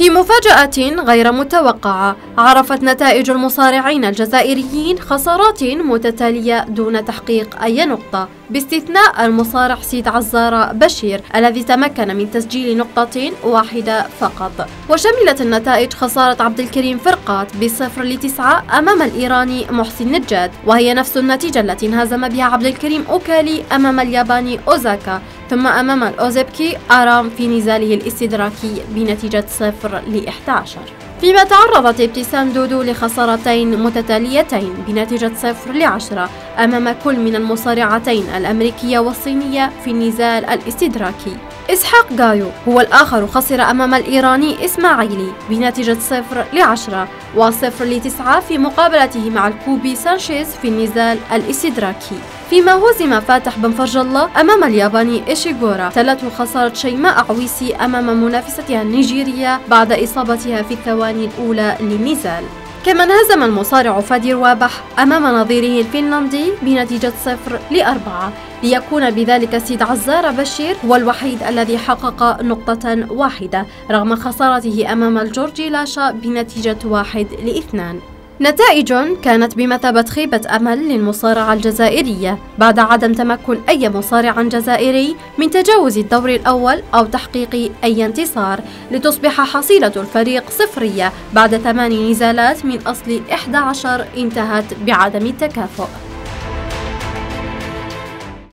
في مفاجأة غير متوقعة. عرفت نتائج المصارعين الجزائريين خسارات متتالية دون تحقيق أي نقطة. باستثناء المصارع سيد عزارة بشير الذي تمكن من تسجيل نقطة واحدة فقط. وشملت النتائج خسارة عبد الكريم فرقات بصفر لتسعة أمام الإيراني محسن نجاد. وهي نفس النتيجة التي انهزم بها عبد الكريم أوكالي أمام الياباني أوزاكا. ثم أمام الأوزبكي أرام في نزاله الاستدراكي بنتيجة صفر ل 11 فيما تعرضت ابتسام دودو لخسارتين متتاليتين بنتيجة صفر لعشرة أمام كل من المصارعتين الأمريكية والصينية في النزال الاستدراكي. إسحاق جايو هو الآخر خسر أمام الإيراني إسماعيلي بنتيجة صفر لعشرة وصفر لتسعة في مقابلته مع الكوبي سانشيز في النزال الإستدراكي. فيما هزم فاتح بن فرج الله أمام الياباني إيشيغورا تلته خسارة شيماء عويسي أمام منافستها النيجيرية بعد إصابتها في الثواني الأولى للنزال. كما انهزم المصارع فادي روابح أمام نظيره الفنلندي بنتيجة صفر لأربعة. ليكون بذلك سيد عزار بشير هو الوحيد الذي حقق نقطة واحدة رغم خسارته أمام الجورجي لاشا بنتيجة واحد لإثنان. نتائج كانت بمثابة خيبة أمل للمصارعة الجزائرية بعد عدم تمكن أي مصارع جزائري من تجاوز الدور الأول أو تحقيق أي انتصار لتصبح حصيلة الفريق صفرية بعد ثمان نزالات من أصل 11 انتهت بعدم التكافؤ.